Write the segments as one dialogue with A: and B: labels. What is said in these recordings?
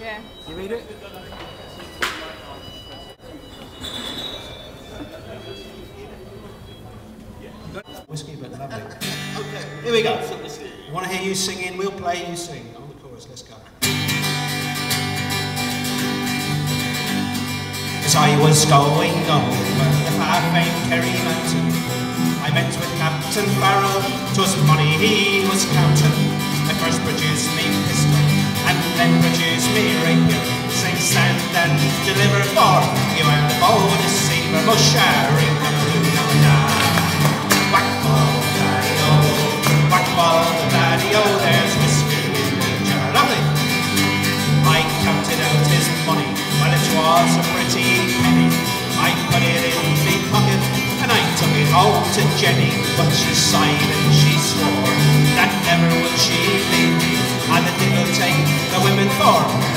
A: Yeah.
B: You read it?
C: Whiskey, but lovely. Okay, here we go. I want to hear you singing. We'll play you sing. On the chorus, let's go. As I was going over the far-famed Kerry Mountain, I met with Captain Farrell. 'Twas money he was counting. I first produced me pistol, then produced me rapier. Sing, stand, and deliver for you and the bow deceiver, mushering, Whack ball, daddy-o, whack ball, oh. daddy-o, oh. there's in the jar. Lovely. I counted out his money, a pretty penny. I put it in my pocket and I took it home to Jenny, but she sighed and she swore the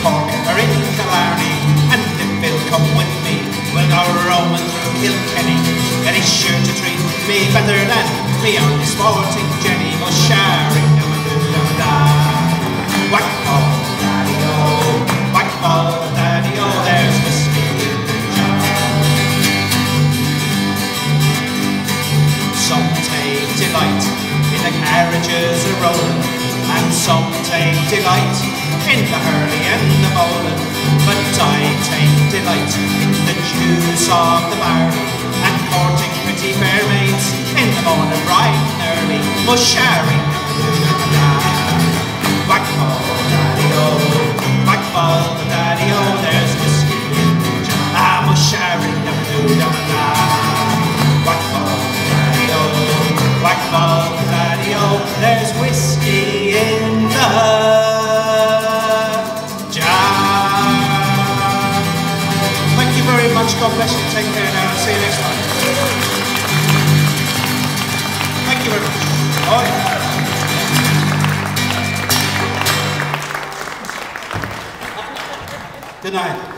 C: Cork or in Killarney. And if he'll come with me, we'll go roaming through Kilkenny. And he's sure to treat me better than me on the sporting Jenny sharing. Whack oh, ball, daddy-o, oh. whack oh, ball, daddy-o, there's whiskey in the jar. Some delight in the carriages a rolling, and some take delight in the hurly and the bowling. But I take delight in the juice of the barley, and courting pretty fair maids in the morning bright and early. Mushari, whack ball, daddy-o, whack ball, daddy-o, there's whiskey in the jar. Ah, mushari, da-da-da. Whack ball, daddy-o, whack ball, daddy-o, there's whiskey in the much. God bless you. Take care now. I'll see you next time. Thank you very much. Bye. Good night.